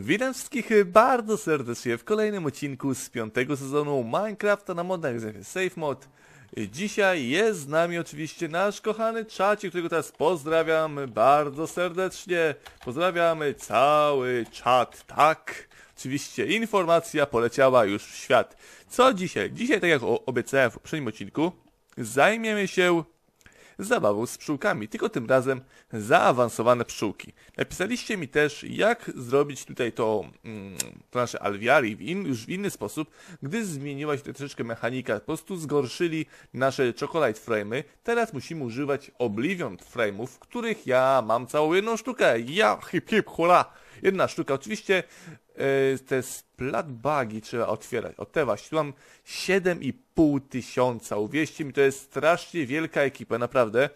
Witam wszystkich bardzo serdecznie w kolejnym odcinku z piątego sezonu Minecrafta na modach z Safe Mod. Dzisiaj jest z nami oczywiście nasz kochany czaci, którego teraz pozdrawiam bardzo serdecznie. Pozdrawiamy cały czat, tak. Oczywiście informacja poleciała już w świat. Co dzisiaj? Dzisiaj, tak jak obiecałem w poprzednim odcinku, zajmiemy się zabawą z pszczółkami, tylko tym razem zaawansowane pszczółki. Napisaliście mi też, jak zrobić tutaj to, mm, to nasze alwiari w in, już w inny sposób, gdy zmieniła się troszeczkę mechanika. Po prostu zgorszyli nasze chocolate frame'y. Teraz musimy używać Oblivion frame'ów, których ja mam całą jedną sztukę. Ja, hip hip, hula! Jedna sztuka. Oczywiście te splat trzeba otwierać. O te właśnie, tu mam 7,5 tysiąca. Uwierzcie mi, to jest strasznie wielka ekipa, naprawdę.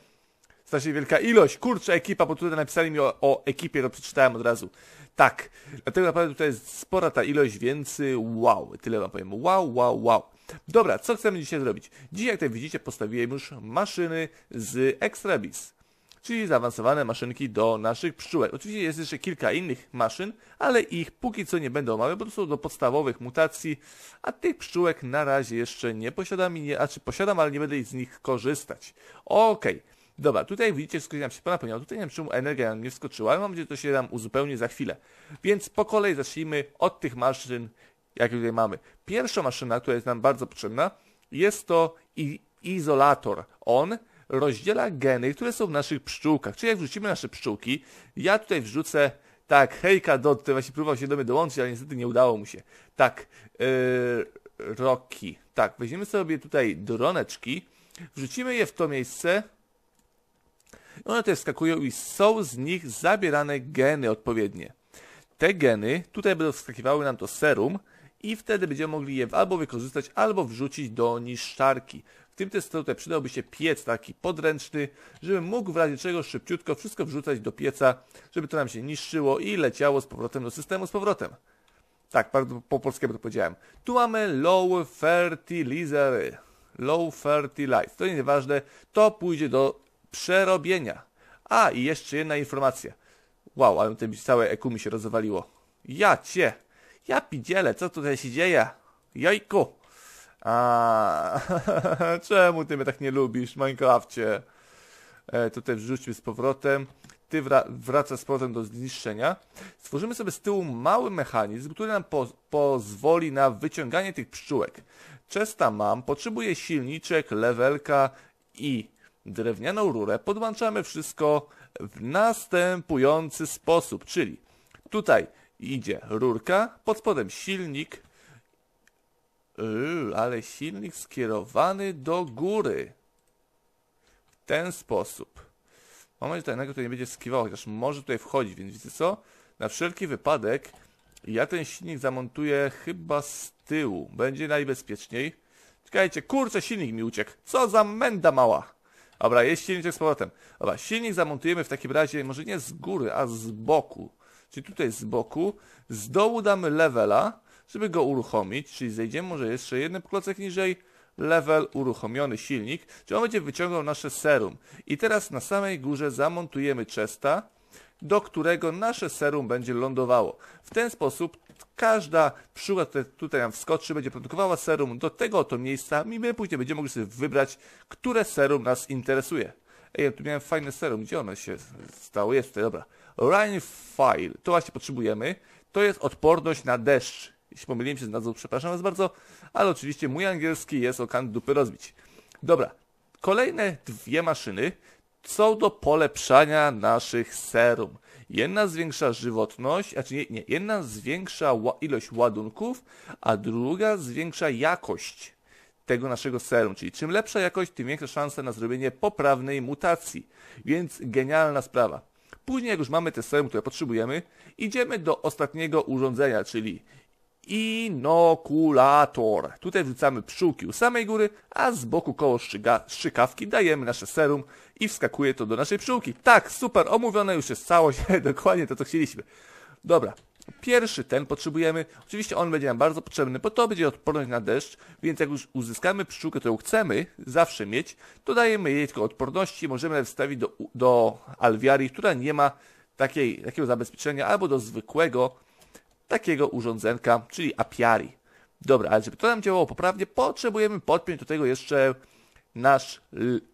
Strasznie wielka ilość. Kurczę, ekipa, bo tutaj napisali mi o, o ekipie, to przeczytałem od razu. Tak, dlatego naprawdę tutaj jest spora ta ilość, więc wow, tyle wam powiem. Wow, wow, wow. Dobra, co chcemy dzisiaj zrobić? Dzisiaj, jak tutaj widzicie, postawiłem już maszyny z Extrabis czyli zaawansowane maszynki do naszych pszczółek. Oczywiście jest jeszcze kilka innych maszyn, ale ich póki co nie będę omawiał, bo to są do podstawowych mutacji, a tych pszczółek na razie jeszcze nie posiadam nie, a czy posiadam, ale nie będę z nich korzystać. Okej. Okay. Dobra, tutaj widzicie, nam się napełniało. Tutaj nie wiem, czemu energia nam nie wskoczyła, ale mam nadzieję, że to się nam uzupełni za chwilę. Więc po kolei zacznijmy od tych maszyn, jakie tutaj mamy. Pierwsza maszyna, która jest nam bardzo potrzebna, jest to izolator. On rozdziela geny, które są w naszych pszczółkach. Czyli jak wrzucimy nasze pszczółki, ja tutaj wrzucę, tak, hejka Dot, który właśnie próbował się do mnie dołączyć, ale niestety nie udało mu się. Tak, yy, Rocky. Tak, weźmiemy sobie tutaj droneczki, wrzucimy je w to miejsce, one tutaj wskakują i są z nich zabierane geny odpowiednie. Te geny, tutaj będą wskakiwały nam to serum i wtedy będziemy mogli je albo wykorzystać, albo wrzucić do niszczarki tym też tutaj przydałby się piec taki podręczny, żeby mógł w razie czego szybciutko wszystko wrzucać do pieca, żeby to nam się niszczyło i leciało z powrotem do systemu z powrotem. Tak, po polskiemu to powiedziałem. Tu mamy low fertilizer, low fertilizer. To nieważne, to pójdzie do przerobienia. A, i jeszcze jedna informacja. Wow, ale tym całe EQ mi się rozwaliło. Ja cię! Ja pidzielę, co tutaj się dzieje? Jajku! A czemu ty mnie tak nie lubisz Minecrafcie? E, tutaj wrzućmy z powrotem. Ty wra wracasz z powrotem do zniszczenia. Stworzymy sobie z tyłu mały mechanizm, który nam po pozwoli na wyciąganie tych pszczółek. Czesta mam, potrzebuję silniczek, levelka i drewnianą rurę. Podłączamy wszystko w następujący sposób, czyli tutaj idzie rurka, pod spodem silnik, Yy, ale silnik skierowany do góry. W ten sposób. Mam nadzieję, że tajnego to nie będzie skiwał, chociaż może tutaj wchodzić, więc wiecie co? Na wszelki wypadek ja ten silnik zamontuję chyba z tyłu. Będzie najbezpieczniej. Czekajcie, kurczę, silnik mi uciekł. Co za menda mała. Dobra, jest silniczek z powrotem. Dobra, silnik zamontujemy w takim razie może nie z góry, a z boku. Czyli tutaj z boku. Z dołu damy levela żeby go uruchomić, czyli zejdziemy może jeszcze jeden klocek niżej, level uruchomiony silnik, czyli on będzie wyciągał nasze serum. I teraz na samej górze zamontujemy chesta, do którego nasze serum będzie lądowało. W ten sposób każda pszczółka, która tutaj nam wskoczy, będzie produkowała serum do tego oto miejsca i my później będziemy mogli sobie wybrać, które serum nas interesuje. Ej, ja tu miałem fajne serum, gdzie ono się stało? Jest tutaj, dobra. Rain File, to właśnie potrzebujemy. To jest odporność na deszcz. Jeśli pomyliłem się z nazwą, przepraszam Was bardzo, ale oczywiście mój angielski jest o kant dupy rozbić. Dobra, kolejne dwie maszyny są do polepszania naszych serum. Jedna zwiększa żywotność, znaczy nie, nie jedna zwiększa ilość ładunków, a druga zwiększa jakość tego naszego serum. Czyli czym lepsza jakość, tym większa szansa na zrobienie poprawnej mutacji. Więc genialna sprawa. Później, jak już mamy te serum, które potrzebujemy, idziemy do ostatniego urządzenia, czyli inokulator. Tutaj wrzucamy pszczółki u samej góry, a z boku koło szczyga, dajemy nasze serum i wskakuje to do naszej pszczółki. Tak, super, omówione już jest całość, dokładnie to, co chcieliśmy. Dobra, pierwszy ten potrzebujemy. Oczywiście on będzie nam bardzo potrzebny, bo to będzie odporność na deszcz, więc jak już uzyskamy pszczółkę, którą chcemy zawsze mieć, to dajemy jej tylko odporności, możemy wstawić do, do alwiarii, która nie ma takiej, takiego zabezpieczenia, albo do zwykłego takiego urządzenka, czyli apiari. Dobra, ale żeby to nam działało poprawnie, potrzebujemy podpiąć do tego jeszcze nasz,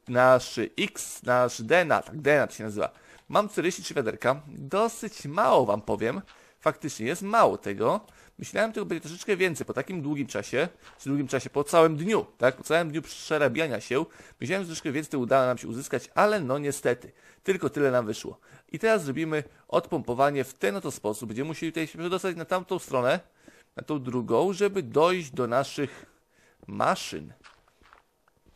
nasz X, nasz DNA, tak DNA to się nazywa. Mam 43 wiaderka, dosyć mało wam powiem, faktycznie jest mało tego. Myślałem, że tego będzie troszeczkę więcej po takim długim czasie, czy długim czasie, po całym dniu, tak, po całym dniu przerabiania się. Myślałem, że troszeczkę więcej udało nam się uzyskać, ale no niestety, tylko tyle nam wyszło. I teraz zrobimy odpompowanie w ten oto sposób. Będziemy musieli tutaj się przedostać na tamtą stronę, na tą drugą, żeby dojść do naszych maszyn.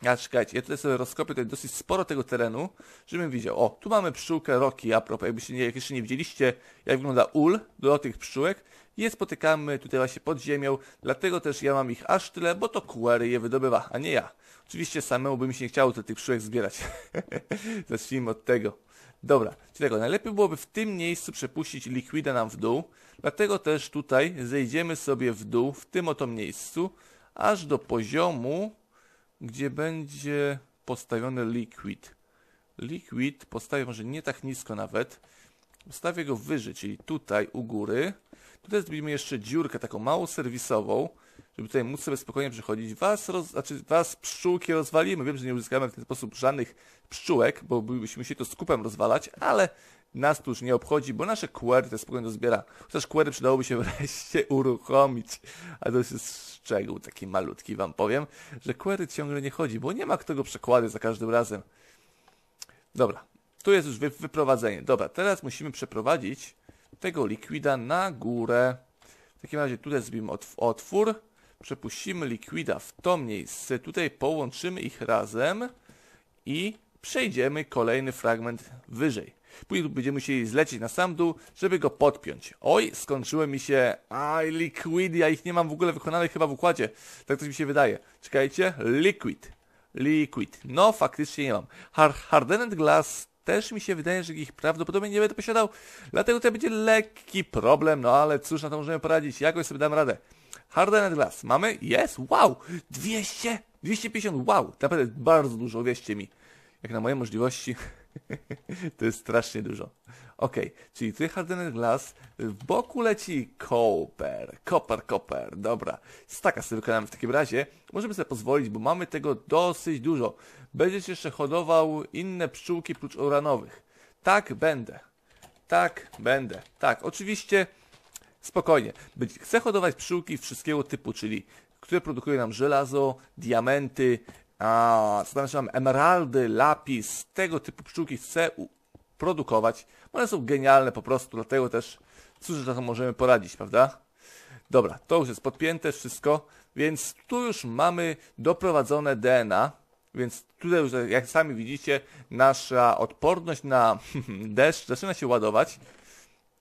A czekajcie, ja tutaj sobie rozkopię tutaj dosyć sporo tego terenu, żebym widział. O, tu mamy pszczółkę Roki, a propos, jakbyście nie, jak jeszcze nie widzieliście, jak wygląda ul do tych pszczółek, je spotykamy tutaj właśnie pod ziemią, dlatego też ja mam ich aż tyle, bo to query je wydobywa, a nie ja. Oczywiście samemu by mi się nie chciało tych pszczółek zbierać. Zacznijmy od tego. Dobra, czyli tego, najlepiej byłoby w tym miejscu przepuścić likwida nam w dół, dlatego też tutaj zejdziemy sobie w dół, w tym oto miejscu, aż do poziomu, gdzie będzie postawiony liquid. Liquid postawię może nie tak nisko nawet, postawię go wyżej, czyli tutaj u góry. Tutaj zrobimy jeszcze dziurkę taką małą serwisową, żeby tutaj móc sobie spokojnie przychodzić. Was, roz, znaczy was pszczółki rozwalimy. Wiem, że nie uzyskamy w ten sposób żadnych pszczółek, bo byśmy się to skupem rozwalać, ale nas tu już nie obchodzi, bo nasze query to spokojnie zbiera. Chociaż query przydałoby się wreszcie uruchomić. A to jest szczegół taki malutki wam powiem, że query ciągle nie chodzi, bo nie ma kto go przekłady za każdym razem. Dobra, tu jest już wy wyprowadzenie. Dobra, teraz musimy przeprowadzić tego likwida na górę. W takim razie tutaj zrobimy otwór, przepuścimy likwida w to miejsce, tutaj połączymy ich razem i przejdziemy kolejny fragment wyżej. Później będziemy musieli zlecieć na sam dół, żeby go podpiąć. Oj, skończyły mi się... Aj, liquid, ja ich nie mam w ogóle wykonanych chyba w układzie. Tak to mi się wydaje. Czekajcie, liquid. Liquid. No, faktycznie nie mam. Hardened Glass też mi się wydaje, że ich prawdopodobnie nie będę posiadał. Dlatego to będzie lekki problem, no ale cóż, na to możemy poradzić. Jakoś sobie dam radę. Hardened Glass. Mamy? Jest? Wow! 200! 250, wow! Naprawdę bardzo dużo, wierzcie mi. Jak na moje możliwości... to jest strasznie dużo. Ok, czyli tutaj hardened glass, w boku leci copper, copper, copper, dobra. Staka sobie wykonamy w takim razie. Możemy sobie pozwolić, bo mamy tego dosyć dużo. Będziesz jeszcze hodował inne pszczółki prócz uranowych. Tak, będę. Tak, będę. Tak, oczywiście spokojnie. Chcę hodować pszczółki wszystkiego typu, czyli które produkują nam żelazo, diamenty, a, co tam jeszcze mam? Emeraldy, lapis, tego typu pszczółki chcę produkować. One są genialne po prostu, dlatego też cóż, że to możemy poradzić, prawda? Dobra, to już jest podpięte wszystko, więc tu już mamy doprowadzone DNA, więc tutaj już, jak sami widzicie, nasza odporność na deszcz zaczyna się ładować.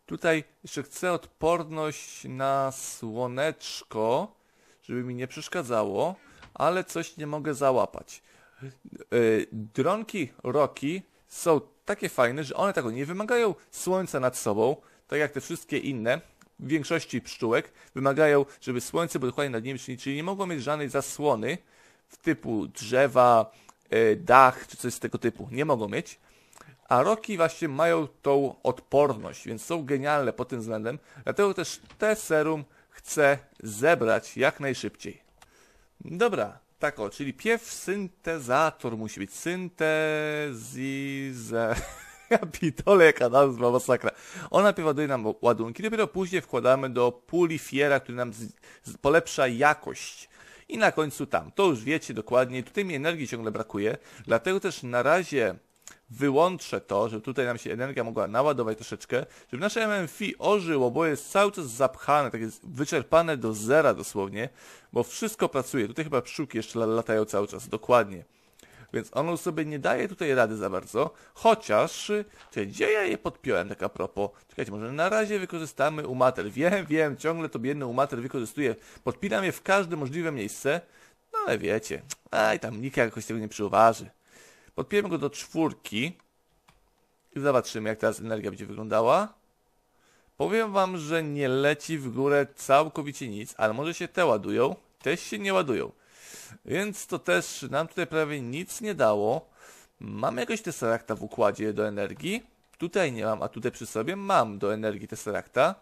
Tutaj jeszcze chcę odporność na słoneczko, żeby mi nie przeszkadzało ale coś nie mogę załapać. Yy, dronki Rocky są takie fajne, że one tego nie wymagają słońca nad sobą, tak jak te wszystkie inne, w większości pszczółek, wymagają, żeby słońce było dokładnie nad nimi, czyli nie mogą mieć żadnej zasłony w typu drzewa, yy, dach czy coś z tego typu. Nie mogą mieć. A roki właśnie mają tą odporność, więc są genialne pod tym względem. Dlatego też te serum chcę zebrać jak najszybciej. Dobra, tak o, czyli piew syntezator musi być. Syntezizer. Ja pitole, jaka nazwa, masakra. Ona ładuje nam ładunki, dopiero później wkładamy do pulifiera, który nam polepsza jakość. I na końcu tam. To już wiecie dokładnie. Tutaj mi energii ciągle brakuje, dlatego też na razie wyłączę to, żeby tutaj nam się energia mogła naładować troszeczkę, żeby nasze MMFI ożyło, bo jest cały czas zapchane, tak jest wyczerpane do zera dosłownie, bo wszystko pracuje. Tutaj chyba pszczółki jeszcze latają cały czas, dokładnie. Więc ono sobie nie daje tutaj rady za bardzo, chociaż, czekaj, gdzie ja je podpiąłem tak a propos? Czekajcie, może na razie wykorzystamy umater. Wiem, wiem, ciągle to biedny umater wykorzystuję. Podpinam je w każde możliwe miejsce, no ale wiecie, aj tam nikt jakoś tego nie przyuważy. Podpijemy go do czwórki i zobaczymy, jak teraz energia będzie wyglądała. Powiem wam, że nie leci w górę całkowicie nic, ale może się te ładują, też się nie ładują. Więc to też nam tutaj prawie nic nie dało. Mam jakoś Tesseracta w układzie do energii. Tutaj nie mam, a tutaj przy sobie mam do energii Tesseracta.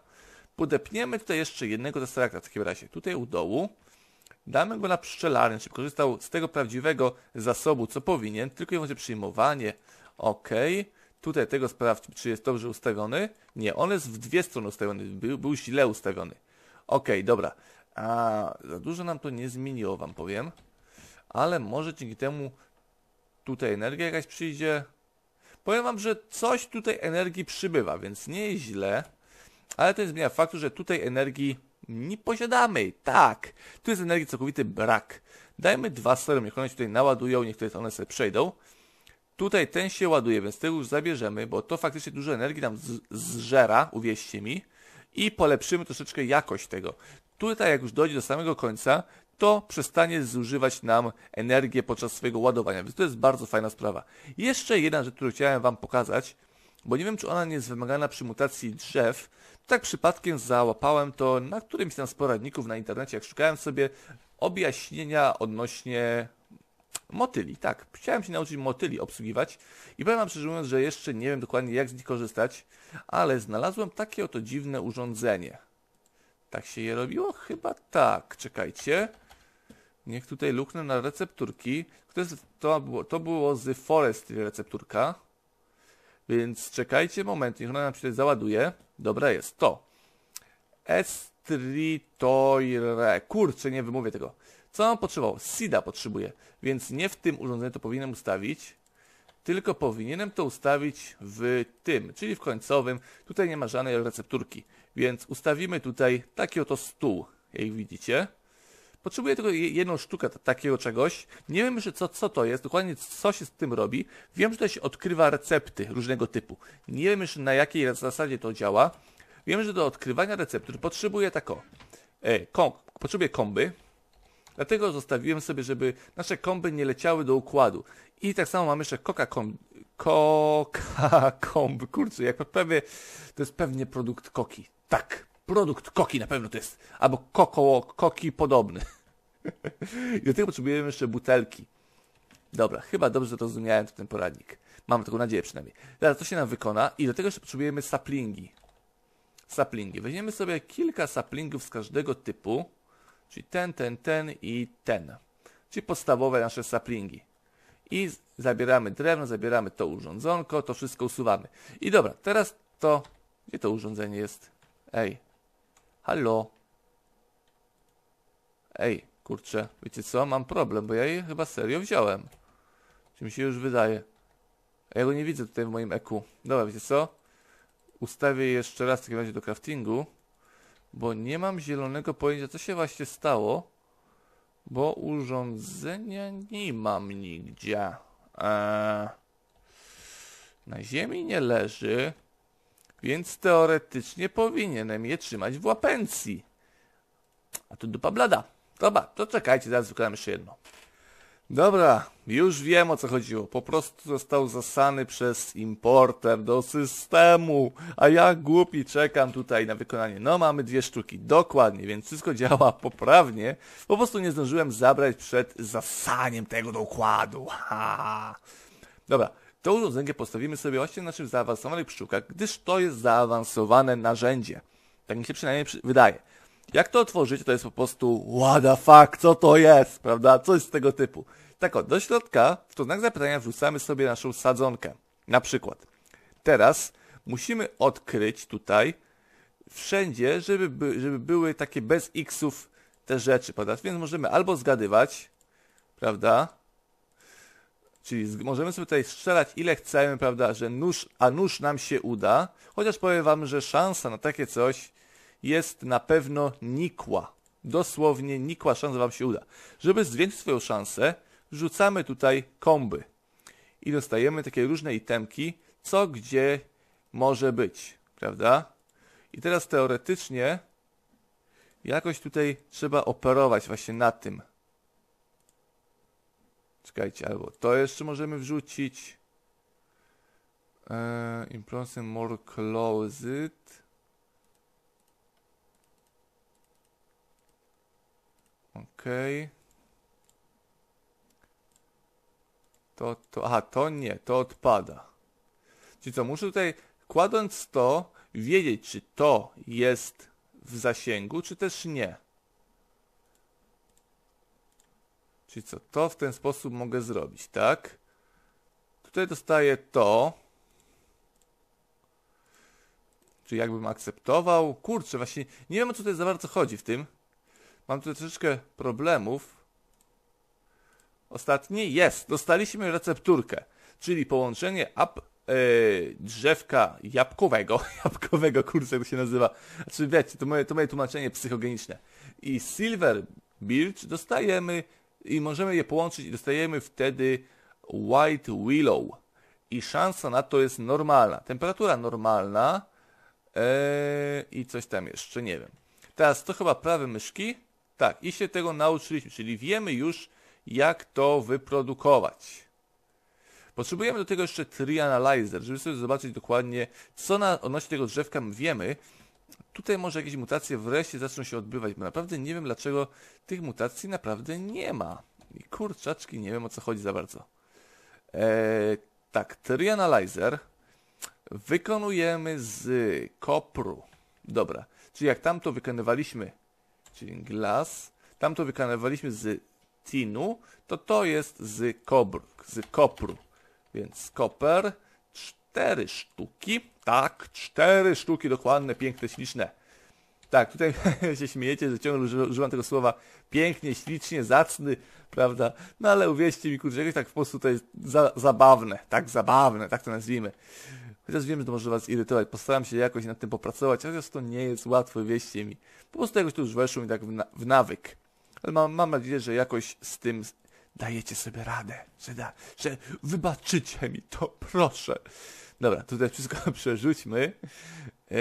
Podepniemy tutaj jeszcze jednego testeracta w takim razie. Tutaj u dołu. Damy go na pszczelarnię, żeby korzystał z tego prawdziwego zasobu, co powinien. Tylko i wyłącznie przyjmowanie. OK. Tutaj tego sprawdźmy, czy jest dobrze ustawiony. Nie, on jest w dwie strony ustawiony. Był, był źle ustawiony. OK, dobra. A za dużo nam to nie zmieniło, wam powiem. Ale może dzięki temu tutaj energia jakaś przyjdzie. Powiem wam, że coś tutaj energii przybywa, więc nie jest źle. Ale to nie zmienia faktu, że tutaj energii nie posiadamy. Tak, tu jest energii całkowity brak. Dajmy dwa serum, niech one się tutaj naładują, niech tutaj one sobie przejdą. Tutaj ten się ładuje, więc tego już zabierzemy, bo to faktycznie dużo energii nam zżera, uwierzcie mi. I polepszymy troszeczkę jakość tego. Tutaj jak już dojdzie do samego końca, to przestanie zużywać nam energię podczas swojego ładowania, więc to jest bardzo fajna sprawa. Jeszcze jedna rzecz, którą chciałem Wam pokazać, bo nie wiem, czy ona nie jest wymagana przy mutacji drzew. Tak przypadkiem załapałem to na którymś tam z poradników na internecie, jak szukałem sobie objaśnienia odnośnie motyli. Tak, chciałem się nauczyć motyli obsługiwać i powiem Wam szczerze mówiąc, że jeszcze nie wiem dokładnie jak z nich korzystać, ale znalazłem takie oto dziwne urządzenie. Tak się je robiło? Chyba tak. Czekajcie. Niech tutaj luknę na recepturki. To, jest, to, było, to było z Forest recepturka. Więc czekajcie moment, niech ona nam się załaduje. Dobra, jest to. Estritoire. Kurczę, nie wymówię tego. Co mam potrzebował? SIDA potrzebuję. Więc nie w tym urządzeniu to powinienem ustawić, tylko powinienem to ustawić w tym, czyli w końcowym. Tutaj nie ma żadnej recepturki. Więc ustawimy tutaj taki oto stół, jak widzicie. Potrzebuję tylko jedną sztukę takiego czegoś. Nie wiem jeszcze co, co to jest, dokładnie co się z tym robi. Wiem, że tutaj się odkrywa recepty różnego typu. Nie wiem jeszcze na jakiej zasadzie to działa. Wiem, że do odkrywania receptur potrzebuję tako. E, kom, potrzebuję komby. Dlatego zostawiłem sobie, żeby nasze komby nie leciały do układu. I tak samo mam jeszcze coca komb. Coca komb. Kurczę, jak pewnie, to jest pewnie produkt koki. Tak, produkt koki na pewno to jest. Albo koko, koki podobny. I do tego potrzebujemy jeszcze butelki. Dobra, chyba dobrze zrozumiałem ten poradnik. Mam taką nadzieję przynajmniej. Teraz to się nam wykona i do tego jeszcze potrzebujemy saplingi. Saplingi. Weźmiemy sobie kilka saplingów z każdego typu, czyli ten, ten, ten i ten. Czyli podstawowe nasze saplingi. I zabieramy drewno, zabieramy to urządzonko, to wszystko usuwamy. I dobra, teraz to... Gdzie to urządzenie jest? Ej. Halo. Ej, kurczę, wiecie co? Mam problem, bo ja je chyba serio wziąłem. Czy mi się już wydaje? A ja go nie widzę tutaj w moim eku. Dobra, wiecie co? Ustawię jeszcze raz w takim razie do craftingu, bo nie mam zielonego pojęcia, co się właśnie stało, bo urządzenia nie mam nigdzie. Eee, na ziemi nie leży. Więc teoretycznie powinienem je trzymać w łapencji. A tu dupa blada. Dobra, to czekajcie, zaraz wykonam jeszcze jedno. Dobra, już wiem o co chodziło. Po prostu został zasany przez importer do systemu, a ja głupi czekam tutaj na wykonanie. No, mamy dwie sztuki, dokładnie, więc wszystko działa poprawnie. Po prostu nie zdążyłem zabrać przed zasaniem tego do układu. Ha. Dobra, to urządzenie postawimy sobie właśnie na naszych zaawansowanych pszczółkach, gdyż to jest zaawansowane narzędzie. Tak mi się przynajmniej wydaje. Jak to otworzyć, to jest po prostu what the fuck, co to jest, prawda? Coś z tego typu. Tak o, do środka w to znak zapytania wrzucamy sobie naszą sadzonkę. Na przykład. Teraz musimy odkryć tutaj wszędzie, żeby, by, żeby były takie bez xów te rzeczy, prawda? Więc możemy albo zgadywać, prawda? Czyli możemy sobie tutaj strzelać ile chcemy, prawda, że nóż, a nóż nam się uda, chociaż powiem wam, że szansa na takie coś jest na pewno nikła. Dosłownie nikła szansa wam się uda. Żeby zwiększyć swoją szansę, wrzucamy tutaj komby i dostajemy takie różne itemki, co gdzie może być, prawda? I teraz teoretycznie jakoś tutaj trzeba operować właśnie na tym. Czekajcie, albo to jeszcze możemy wrzucić. Impressing more closet. Okay. To, to, aha, to nie, to odpada. Czyli co, muszę tutaj, kładąc to, wiedzieć, czy to jest w zasięgu, czy też nie? Czyli co, to w ten sposób mogę zrobić, tak? Tutaj dostaję to. Czy jakbym akceptował? Kurczę, właśnie nie wiem o co tutaj za bardzo chodzi w tym. Mam tutaj troszeczkę problemów. Ostatni jest. Dostaliśmy recepturkę, czyli połączenie yy, drzewka jabłkowego, jabłkowego, kurczę, jak to się nazywa. Znaczy, wiecie, to moje, to moje tłumaczenie psychogeniczne. I Silver Birch dostajemy i możemy je połączyć i dostajemy wtedy White Willow. I szansa na to jest normalna. Temperatura normalna yy, i coś tam jeszcze, nie wiem. Teraz to chyba prawe myszki. Tak, i się tego nauczyliśmy, czyli wiemy już, jak to wyprodukować. Potrzebujemy do tego jeszcze tree analyzer, żeby sobie zobaczyć dokładnie, co na odnośnie tego drzewka wiemy. Tutaj może jakieś mutacje wreszcie zaczną się odbywać, bo naprawdę nie wiem, dlaczego tych mutacji naprawdę nie ma. I kurczaczki, nie wiem o co chodzi za bardzo. Eee, tak, tree analyzer wykonujemy z kopru. Dobra, czyli jak tamto wykonywaliśmy, czyli glass, tamto wykonywaliśmy z tinu, to to jest z kobr, z kopru. Więc koper, cztery sztuki. Tak, cztery sztuki dokładne, piękne, śliczne. Tak, tutaj się śmiejecie, że ciągle używam tego słowa pięknie, ślicznie, zacny, prawda? No ale uwierzcie mi, kurczę, jakoś tak po prostu to jest za, zabawne, tak zabawne, tak to nazwijmy. Chociaż wiem, że to może was irytować, postaram się jakoś nad tym popracować, chociaż to nie jest łatwe, wierzcie mi. Po prostu jakoś to już weszło mi tak w, na w nawyk. Ale mam, mam nadzieję, że jakoś z tym dajecie sobie radę, że, da, że wybaczycie mi to, proszę. Dobra, tutaj wszystko przerzućmy. E,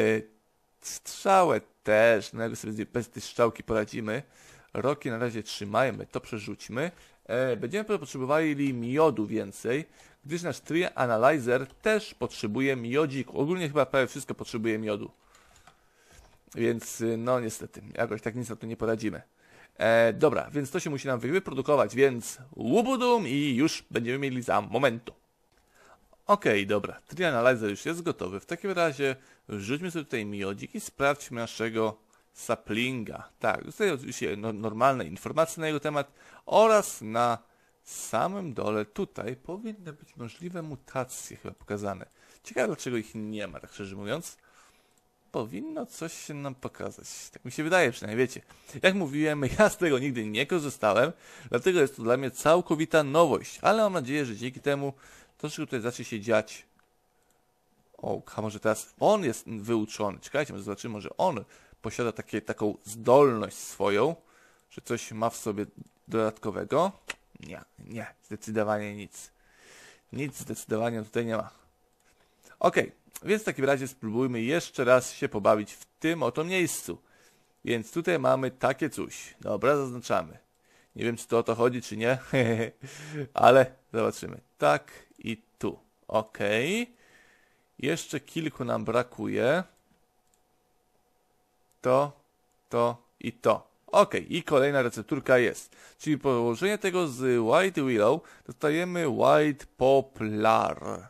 strzałę też, no sobie bez tej strzałki poradzimy. Roki na razie trzymajmy, to przerzućmy. E, będziemy potrzebowali miodu więcej, gdyż nasz Tree Analyzer też potrzebuje miodziku. Ogólnie chyba prawie wszystko potrzebuje miodu. Więc no niestety, jakoś tak nic na to nie poradzimy. E, dobra, więc to się musi nam wyprodukować, więc łubudum i już będziemy mieli za momentu. Okay, dobra, Trianalyzer już jest gotowy. W takim razie rzućmy sobie tutaj miodzik i sprawdźmy naszego saplinga. Tak, tutaj oczywiście no, normalne informacje na jego temat oraz na samym dole tutaj powinny być możliwe mutacje chyba pokazane. Ciekawe dlaczego ich nie ma, tak szczerze mówiąc powinno coś się nam pokazać. Tak mi się wydaje przynajmniej, wiecie. Jak mówiłem, ja z tego nigdy nie korzystałem, dlatego jest to dla mnie całkowita nowość, ale mam nadzieję, że dzięki temu troszkę tutaj zacznie się dziać. O, a może teraz on jest wyuczony. Czekajcie, może zobaczymy, może on posiada takie, taką zdolność swoją, że coś ma w sobie dodatkowego. Nie, nie, zdecydowanie nic. Nic zdecydowanie tutaj nie ma. Okej, okay. Więc w takim razie spróbujmy jeszcze raz się pobawić w tym oto miejscu. Więc tutaj mamy takie coś. Dobra, zaznaczamy. Nie wiem, czy to o to chodzi, czy nie, ale zobaczymy. Tak i tu. Ok. Jeszcze kilku nam brakuje. To, to i to. Ok, i kolejna recepturka jest. Czyli położenie tego z White Willow dostajemy White Poplar.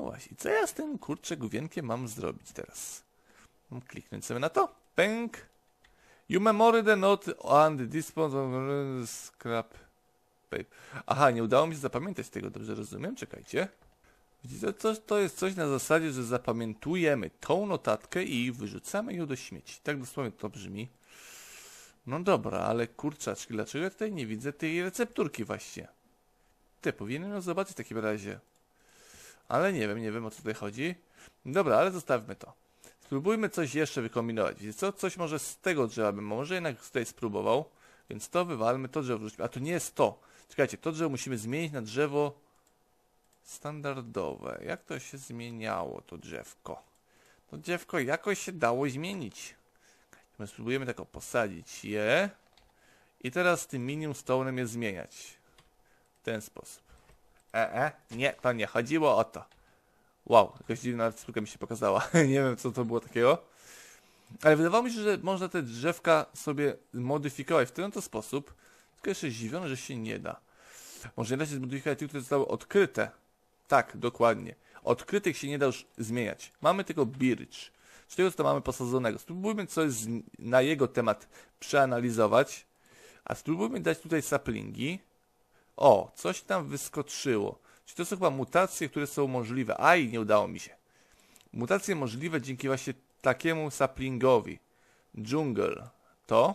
No właśnie, co ja z tym kurczę główienkiem mam zrobić teraz? Kliknąć sobie na to. Pęk. You memory the note and dispose of scrap paper. Aha, nie udało mi się zapamiętać tego, dobrze rozumiem? Czekajcie. Widzicie, to, to jest coś na zasadzie, że zapamiętujemy tą notatkę i wyrzucamy ją do śmieci. Tak dosłownie to brzmi. No dobra, ale kurczaczki, dlaczego ja tutaj nie widzę tej recepturki właśnie? Ty, powinienem ją zobaczyć w takim razie. Ale nie wiem, nie wiem o co tutaj chodzi. Dobra, ale zostawmy to. Spróbujmy coś jeszcze wykombinować. Wiecie co? Coś może z tego drzewa bym może jednak tutaj spróbował. Więc to wywalmy, to drzewo wrzućmy. A to nie jest to. Czekajcie, to drzewo musimy zmienić na drzewo standardowe. Jak to się zmieniało, to drzewko? To drzewko jakoś się dało zmienić. My spróbujemy tak posadzić je. I teraz tym minium stone'em je zmieniać. W ten sposób. E, e, nie, to nie, chodziło o to. Wow, jakaś dziwna sztuka mi się pokazała. nie wiem, co to było takiego. Ale wydawało mi się, że można te drzewka sobie modyfikować w ten oto sposób. Tylko jeszcze zdziwiony, że się nie da. Może nie da się zmodyfikować tych, które zostały odkryte. Tak, dokładnie. Odkrytych się nie da już zmieniać. Mamy tylko birch, z tego, co mamy posadzonego. Spróbujmy coś na jego temat przeanalizować, a spróbujmy dać tutaj saplingi. O, coś tam wyskoczyło. Czy to są chyba mutacje, które są możliwe? Aj, nie udało mi się. Mutacje możliwe dzięki właśnie takiemu saplingowi. Jungle. To?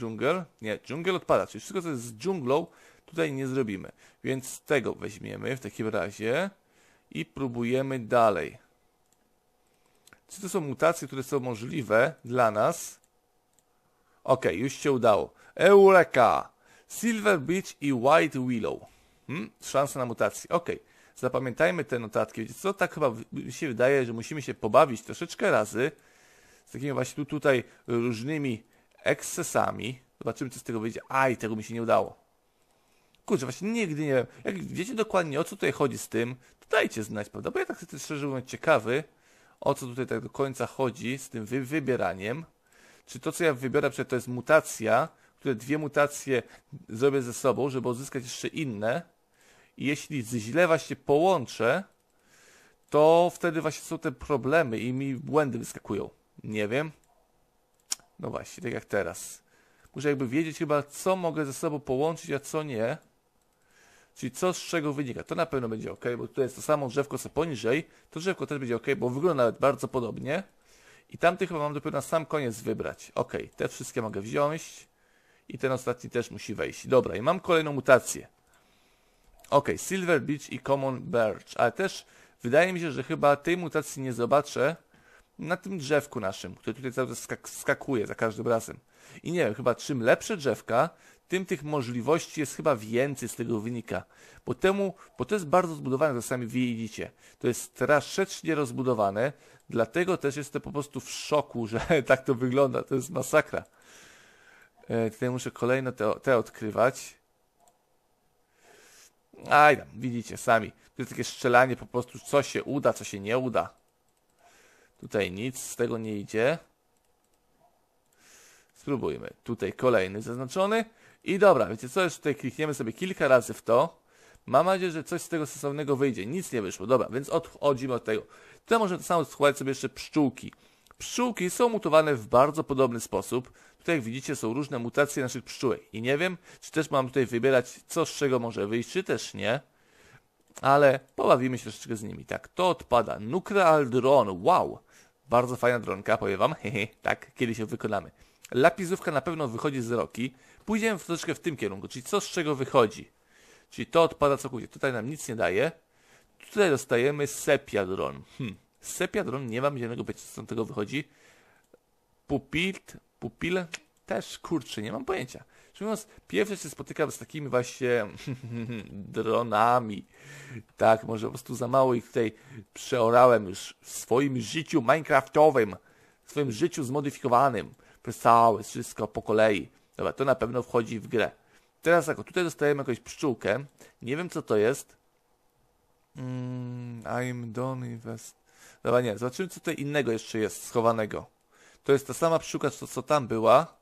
Jungle? Nie, jungle odpada, czyli wszystko, co jest z dżunglą, tutaj nie zrobimy. Więc tego weźmiemy w takim razie i próbujemy dalej. Czy to są mutacje, które są możliwe dla nas? Ok, już się udało. Eureka! Silver Beach i White Willow. Hmm? Szansa na mutację. Ok, zapamiętajmy te notatki. Wiecie co? Tak chyba mi się wydaje, że musimy się pobawić troszeczkę razy z takimi właśnie tu, tutaj różnymi ekscesami. Zobaczymy, co z tego wyjdzie. Aj, tego mi się nie udało. Kurczę, właśnie nigdy nie wiem. Jak wiecie dokładnie, o co tutaj chodzi z tym, to dajcie znać, prawda? Bo ja tak jestem szczerze mówiąc ciekawy, o co tutaj tak do końca chodzi z tym wy wybieraniem. Czy to, co ja wybiorę, to jest mutacja, które dwie mutacje zrobię ze sobą, żeby uzyskać jeszcze inne. I jeśli źle właśnie połączę, to wtedy właśnie są te problemy i mi błędy wyskakują. Nie wiem. No właśnie, tak jak teraz. Muszę jakby wiedzieć chyba, co mogę ze sobą połączyć, a co nie. Czyli co z czego wynika. To na pewno będzie ok, bo tutaj jest to samo drzewko, co poniżej. To drzewko też będzie ok, bo wygląda nawet bardzo podobnie. I tamtych chyba mam dopiero na sam koniec wybrać. Ok, te wszystkie mogę wziąć. I ten ostatni też musi wejść. Dobra, i mam kolejną mutację. Ok, Silver Beach i Common Birch. Ale też wydaje mi się, że chyba tej mutacji nie zobaczę na tym drzewku naszym, który tutaj cały czas skak skakuje za każdym razem. I nie wiem, chyba czym lepsze drzewka, tym tych możliwości jest chyba więcej z tego wynika. Bo temu, bo to jest bardzo zbudowane, to sami widzicie. To jest strasznie rozbudowane, dlatego też jestem po prostu w szoku, że tak to wygląda. To jest masakra. E, tutaj muszę kolejne te, te odkrywać. Aj tam, widzicie sami. To jest takie strzelanie po prostu, co się uda, co się nie uda. Tutaj nic z tego nie idzie. Spróbujmy. Tutaj kolejny zaznaczony. I dobra, wiecie co, już tutaj klikniemy sobie kilka razy w to. Mam nadzieję, że coś z tego sensownego wyjdzie. Nic nie wyszło. Dobra, więc odchodzimy od tego. Tutaj może to samo schować sobie jeszcze pszczółki. Pszczółki są mutowane w bardzo podobny sposób. Tutaj jak widzicie są różne mutacje naszych pszczółek. I nie wiem, czy też mam tutaj wybierać co z czego może wyjść, czy też nie. Ale pobawimy się troszeczkę z nimi. Tak, to odpada. Nuclear Drone. Wow. Bardzo fajna dronka, powiem wam. Hehe, tak, kiedyś ją wykonamy. Lapizówka na pewno wychodzi z roki. Pójdziemy troszeczkę w tym kierunku, czyli co z czego wychodzi. Czyli to odpada całkowicie. Tutaj nam nic nie daje. Tutaj dostajemy sepiadron. Hmm. Sepiadron, nie mam zielonego pojęcia, co z tego wychodzi. Pupilt, pupil, też kurczę, nie mam pojęcia. Szczerze pierwsze się spotykam z takimi właśnie dronami. Tak, może po prostu za mało ich tutaj przeorałem już w swoim życiu minecraftowym, w swoim życiu zmodyfikowanym. Przez całe, wszystko po kolei. Dobra, to na pewno wchodzi w grę. Teraz tak, tutaj dostajemy jakąś pszczółkę. Nie wiem co to jest. Mm, I'm done invest. Dobra, nie, zobaczymy co tutaj innego jeszcze jest schowanego. To jest ta sama pszczółka, co, co tam była.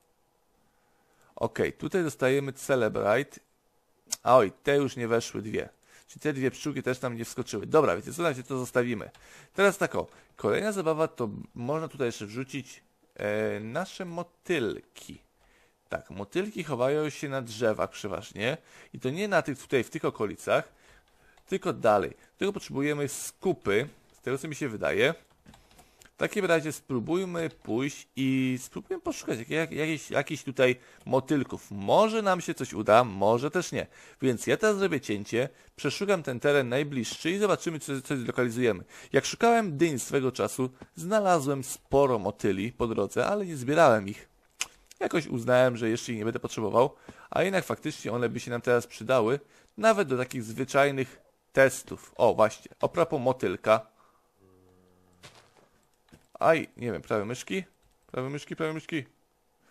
Ok, tutaj dostajemy Celebrite. A oj, te już nie weszły dwie. Czyli te dwie pszczółki też tam nie wskoczyły. Dobra, wiecie co, na to zostawimy. Teraz tak o, kolejna zabawa to można tutaj jeszcze wrzucić e, nasze motylki. Tak, motylki chowają się na drzewach przeważnie i to nie na tych tutaj, w tych okolicach, tylko dalej. Tylko potrzebujemy skupy, tego co mi się wydaje. W takim razie spróbujmy pójść i spróbujmy poszukać jak, jakichś, jakichś tutaj motylków. Może nam się coś uda, może też nie. Więc ja teraz zrobię cięcie, przeszukam ten teren najbliższy i zobaczymy, co, co zlokalizujemy. Jak szukałem dyń swego czasu, znalazłem sporo motyli po drodze, ale nie zbierałem ich. Jakoś uznałem, że jeszcze ich nie będę potrzebował, a jednak faktycznie one by się nam teraz przydały, nawet do takich zwyczajnych testów. O, właśnie, a propos motylka. Aj, nie wiem, prawe myszki? Prawe myszki, prawe myszki.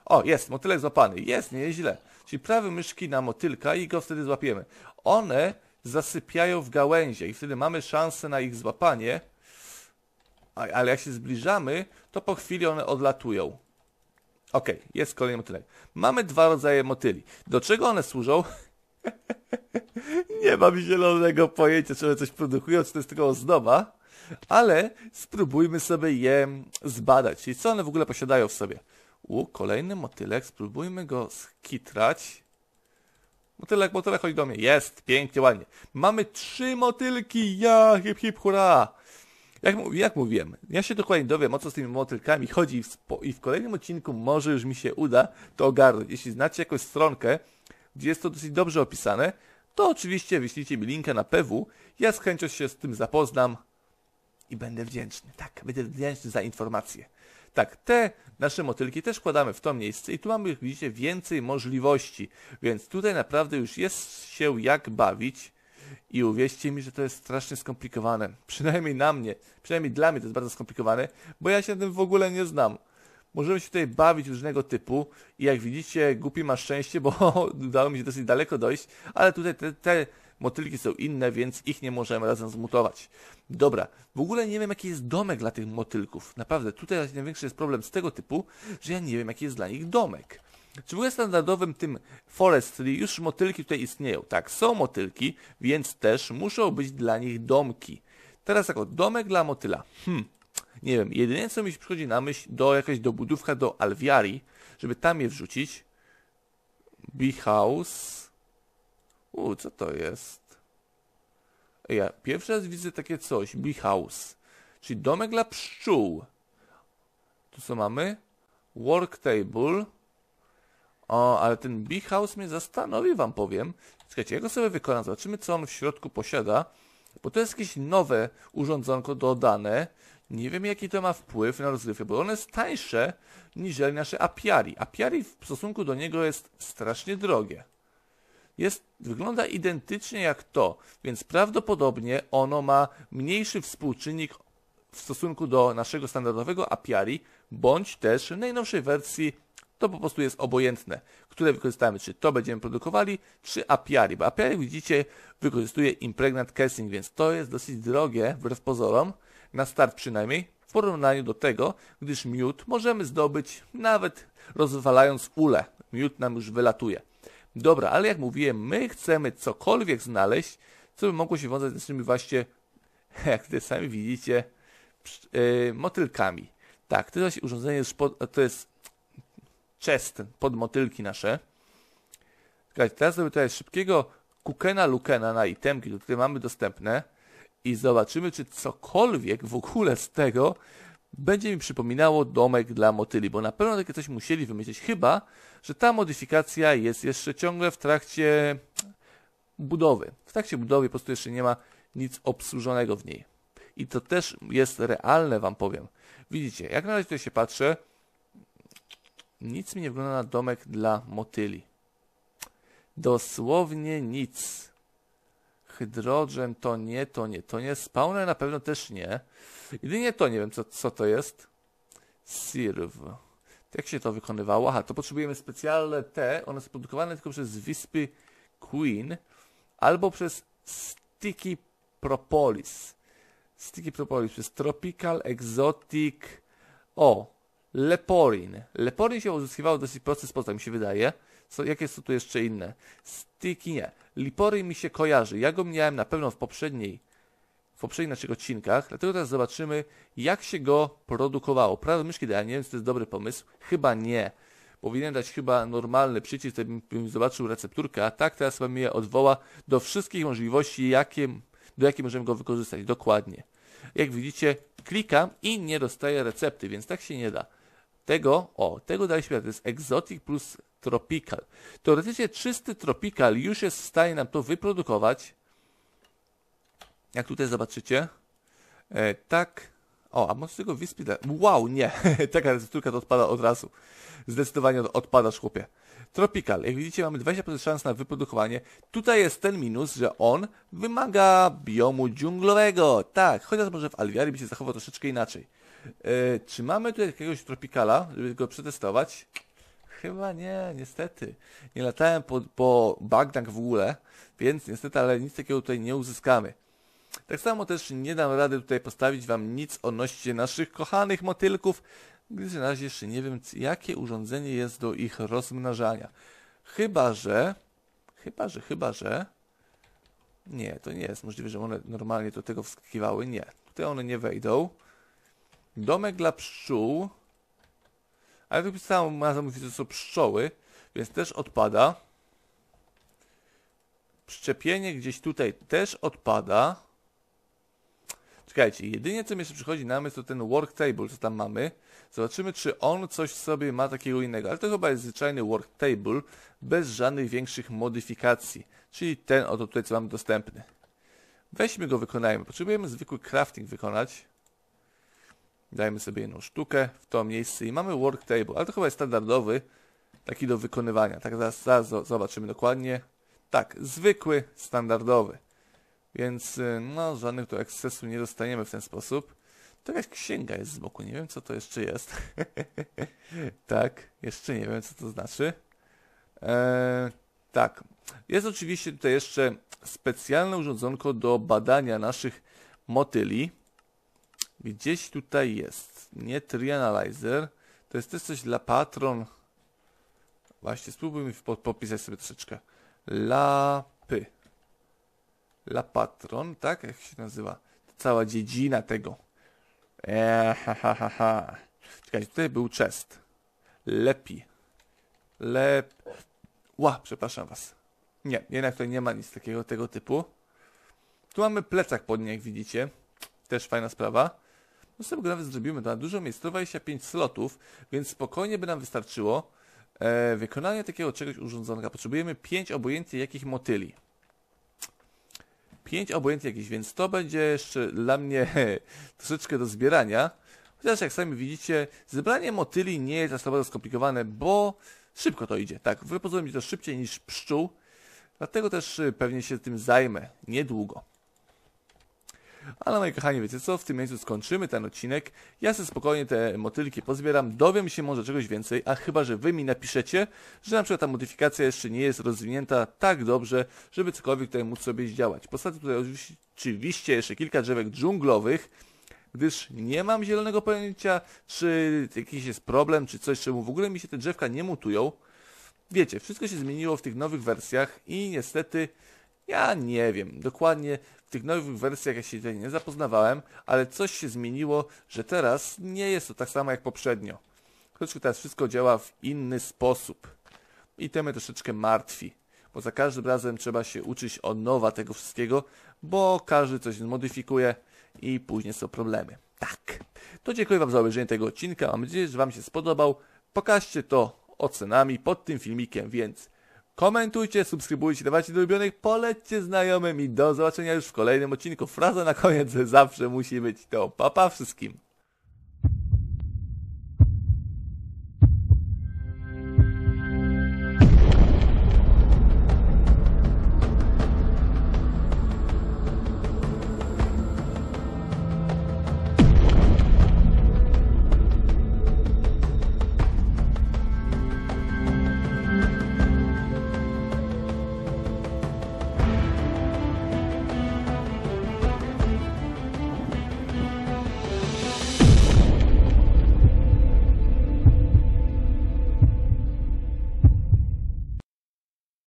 O, jest, motylek złapany. Jest, nie jest źle. Czyli prawe myszki na motylka i go wtedy złapiemy. One zasypiają w gałęzie i wtedy mamy szansę na ich złapanie, ale jak się zbliżamy, to po chwili one odlatują. Ok, jest kolejny motylek. Mamy dwa rodzaje motyli. Do czego one służą? nie mam zielonego pojęcia, czy one coś produkują, czy to jest tylko ozdoba, ale spróbujmy sobie je zbadać, czyli co one w ogóle posiadają w sobie. U, kolejny motylek, spróbujmy go skitrać. Motylek, motylek, chodź do mnie. Jest, pięknie, ładnie. Mamy trzy motylki, ja, hip, hip, hurra. Jak, jak mówiłem, ja się dokładnie dowiem, o co z tymi motylkami chodzi i w, i w kolejnym odcinku może już mi się uda to ogarnąć. Jeśli znacie jakąś stronkę, gdzie jest to dosyć dobrze opisane, to oczywiście wyślijcie mi linkę na PW, ja z chęcią się z tym zapoznam i będę wdzięczny. Tak, będę wdzięczny za informacje. Tak, te nasze motylki też kładamy w to miejsce i tu mamy, widzicie, więcej możliwości, więc tutaj naprawdę już jest się jak bawić i uwierzcie mi, że to jest strasznie skomplikowane. Przynajmniej na mnie, przynajmniej dla mnie to jest bardzo skomplikowane, bo ja się na tym w ogóle nie znam. Możemy się tutaj bawić różnego typu i jak widzicie, głupi ma szczęście, bo udało mi się dosyć daleko dojść, ale tutaj te, te motylki są inne, więc ich nie możemy razem zmutować. Dobra, w ogóle nie wiem jaki jest domek dla tych motylków. Naprawdę, tutaj największy jest problem z tego typu, że ja nie wiem jaki jest dla nich domek. Czy w ogóle standardowym tym forestry już motylki tutaj istnieją? Tak, są motylki, więc też muszą być dla nich domki. Teraz jako domek dla motyla. Hmm, nie wiem, jedynie co mi przychodzi na myśl do jakaś dobudówka do Alviari, żeby tam je wrzucić. Bee House. U, co to jest? Ja pierwszy raz widzę takie coś, Bee House, czyli domek dla pszczół. Tu co mamy? Work table. O, ale ten Bee House mnie zastanowi, wam powiem. Czekajcie, ja go sobie wykonam, zobaczymy co on w środku posiada. Bo to jest jakieś nowe urządzonko dodane. Nie wiem jaki to ma wpływ na rozgrywkę, bo ono jest tańsze niż nasze apiari. Apiari w stosunku do niego jest strasznie drogie. Jest, wygląda identycznie jak to, więc prawdopodobnie ono ma mniejszy współczynnik w stosunku do naszego standardowego apiari, bądź też w najnowszej wersji to po prostu jest obojętne, które wykorzystamy, czy to będziemy produkowali, czy apiari, bo apiari widzicie wykorzystuje impregnant casing, więc to jest dosyć drogie, wbrew pozorom, na start przynajmniej, w porównaniu do tego, gdyż miód możemy zdobyć nawet rozwalając ule. Miód nam już wylatuje. Dobra, ale jak mówiłem, my chcemy cokolwiek znaleźć, co by mogło się wiązać z naszymi właśnie, jak tutaj sami widzicie, yy, motylkami. Tak, to jest urządzenie, to jest chest pod motylki nasze. Słuchajcie, teraz zrobię tutaj szybkiego kukena lukena na itemki, które mamy dostępne i zobaczymy, czy cokolwiek w ogóle z tego będzie mi przypominało domek dla motyli, bo na pewno takie coś musieli wymyślić, chyba, że ta modyfikacja jest jeszcze ciągle w trakcie budowy. W trakcie budowy po prostu jeszcze nie ma nic obsłużonego w niej. I to też jest realne, wam powiem. Widzicie, jak na razie tutaj się patrzę, nic mi nie wygląda na domek dla motyli. Dosłownie nic. Hydrogen to nie, to nie, to nie. Spawner na pewno też nie. Jedynie to nie wiem, co, co to jest. Sirw. Jak się to wykonywało? Aha, to potrzebujemy specjalne te. One są produkowane tylko przez wyspy Queen albo przez Sticky Propolis. Sticky Propolis przez Tropical Exotic. O, Leporin. Leporin się uzyskiwało dosyć prosty sposób, tak mi się wydaje. Co, jakie są tu jeszcze inne? Sticky nie. Lipory mi się kojarzy. Ja go miałem na pewno w poprzedniej w poprzednich naszych odcinkach, dlatego teraz zobaczymy, jak się go produkowało. Prawo myszki dałem, nie wiem, czy to jest dobry pomysł. Chyba nie. Powinienem dać chyba normalny przycisk, bym, bym zobaczył recepturkę, a tak teraz chyba mnie odwoła do wszystkich możliwości, jakie, do jakich możemy go wykorzystać. Dokładnie. Jak widzicie, klikam i nie dostaję recepty, więc tak się nie da. Tego, o, tego daliśmy, to jest Exotic plus Tropical. Teoretycznie czysty Tropical już jest w stanie nam to wyprodukować. Jak tutaj zobaczycie. E, tak. O, a może tego wyspy... Wow, nie. Taka recepturka to odpada od razu. Zdecydowanie odpadasz, chłopie. Tropical. Jak widzicie, mamy 20% szans na wyprodukowanie. Tutaj jest ten minus, że on wymaga biomu dżunglowego. Tak, chociaż może w Alviari by się zachował troszeczkę inaczej. E, czy mamy tutaj jakiegoś tropikala, żeby go przetestować? Chyba nie, niestety. Nie latałem po, po Bagdang w ogóle, więc niestety, ale nic takiego tutaj nie uzyskamy. Tak samo też nie dam rady tutaj postawić Wam nic odnośnie naszych kochanych motylków, gdyż na razie jeszcze nie wiem, jakie urządzenie jest do ich rozmnażania. Chyba, że... Chyba, że, chyba, że... Nie, to nie jest możliwe, że one normalnie do tego wskakiwały. Nie. Tutaj one nie wejdą. Domek dla pszczół. Ale tu pisałem, nazwa mówi, że to są pszczoły, więc też odpada. Przyczepienie gdzieś tutaj też odpada. Czekajcie, jedynie co mi jeszcze przychodzi na myśl to ten work table, co tam mamy. Zobaczymy, czy on coś sobie ma takiego innego. Ale to chyba jest zwyczajny work table, bez żadnych większych modyfikacji. Czyli ten oto tutaj, co mamy dostępny. Weźmy go, wykonajmy. Potrzebujemy zwykły crafting wykonać. Dajmy sobie jedną sztukę w to miejsce i mamy work table, ale to chyba jest standardowy, taki do wykonywania. Tak, zaraz, zaraz zobaczymy dokładnie. Tak, zwykły, standardowy. Więc y, no, żadnych tu ekscesów nie dostaniemy w ten sposób. To jakaś księga jest z boku, nie wiem co to jeszcze jest. tak, jeszcze nie wiem co to znaczy. Eee, tak, jest oczywiście tutaj jeszcze specjalne urządzonko do badania naszych motyli. Gdzieś tutaj jest. Nie Trianalyzer. To jest też coś dla patron. Właśnie, spróbujmy popisać sobie troszeczkę. Lapy. La Patron, tak? Jak się nazywa? Cała dziedzina tego. Eee, ha, ha, ha, ha. Czekajcie, tutaj był chest. Lepi. Lep... Ła, przepraszam was. Nie, jednak tutaj nie ma nic takiego tego typu. Tu mamy plecak pod nie, jak widzicie. Też fajna sprawa. No sobie go nawet zrobimy, to na dużo miejsc, 125 slotów, więc spokojnie by nam wystarczyło. E, wykonanie takiego czegoś urządzonka potrzebujemy 5 obojętnie jakich motyli. 5 obojętnie jakichś, więc to będzie jeszcze dla mnie troszeczkę do zbierania. Chociaż jak sami widzicie, zebranie motyli nie jest aż tak bardzo skomplikowane, bo szybko to idzie. Tak, wypozuje mi to szybciej niż pszczół, dlatego też y, pewnie się tym zajmę niedługo. Ale moi kochani, wiecie co, w tym miejscu skończymy ten odcinek. Ja sobie spokojnie te motylki pozbieram, dowiem się może czegoś więcej, a chyba, że wy mi napiszecie, że na przykład ta modyfikacja jeszcze nie jest rozwinięta tak dobrze, żeby cokolwiek tutaj móc sobie zdziałać. Postawię tutaj oczywiście jeszcze kilka drzewek dżunglowych, gdyż nie mam zielonego pojęcia, czy jakiś jest problem, czy coś, czemu w ogóle mi się te drzewka nie mutują. Wiecie, wszystko się zmieniło w tych nowych wersjach i niestety ja nie wiem. Dokładnie w tych nowych wersjach ja się tutaj nie zapoznawałem, ale coś się zmieniło, że teraz nie jest to tak samo jak poprzednio. Troszeczkę teraz wszystko działa w inny sposób. I to mnie troszeczkę martwi, bo za każdym razem trzeba się uczyć od nowa tego wszystkiego, bo każdy coś modyfikuje i później są problemy. Tak. To dziękuję Wam za obejrzenie tego odcinka. Mam nadzieję, że Wam się spodobał. Pokażcie to ocenami pod tym filmikiem, więc Komentujcie, subskrybujcie, dawajcie do ulubionych, polećcie znajomym i do zobaczenia już w kolejnym odcinku. Fraza na koniec zawsze musi być to. Papa pa wszystkim.